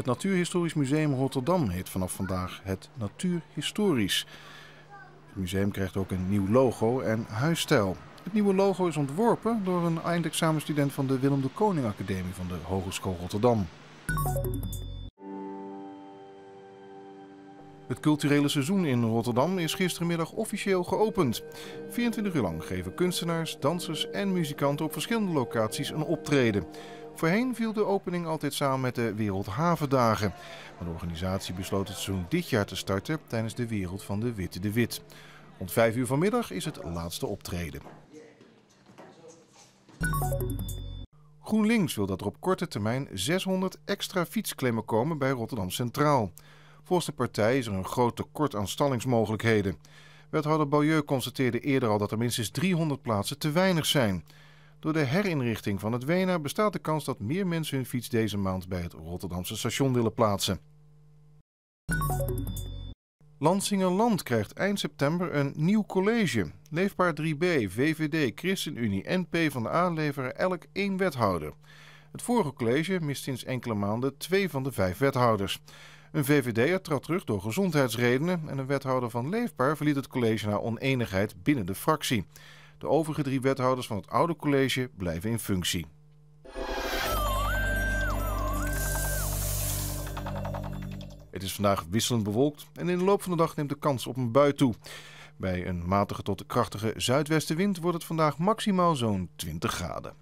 Het Natuurhistorisch Museum Rotterdam heet vanaf vandaag het Natuurhistorisch. Het museum krijgt ook een nieuw logo en huisstijl. Het nieuwe logo is ontworpen door een eindexamenstudent van de Willem de Koning Academie van de Hogeschool Rotterdam. Het culturele seizoen in Rotterdam is gistermiddag officieel geopend. 24 uur lang geven kunstenaars, dansers en muzikanten op verschillende locaties een optreden. Voorheen viel de opening altijd samen met de Wereldhavendagen. Maar de organisatie besloot het seizoen dit jaar te starten tijdens de Wereld van de Witte de Wit. Rond 5 uur vanmiddag is het laatste optreden. GroenLinks wil dat er op korte termijn 600 extra fietsklemmen komen bij Rotterdam Centraal. Volgens de partij is er een groot tekort aan stallingsmogelijkheden. Wethouder Baulieu constateerde eerder al dat er minstens 300 plaatsen te weinig zijn. Door de herinrichting van het Wena bestaat de kans dat meer mensen hun fiets deze maand bij het Rotterdamse station willen plaatsen. Lansingerland krijgt eind september een nieuw college. Leefbaar 3B, VVD, ChristenUnie en PvdA leveren elk één wethouder. Het vorige college mist sinds enkele maanden twee van de vijf wethouders. Een VVD'er trad terug door gezondheidsredenen en een wethouder van Leefbaar verliet het college na oneenigheid binnen de fractie. De overige drie wethouders van het oude college blijven in functie. Het is vandaag wisselend bewolkt en in de loop van de dag neemt de kans op een bui toe. Bij een matige tot krachtige zuidwestenwind wordt het vandaag maximaal zo'n 20 graden.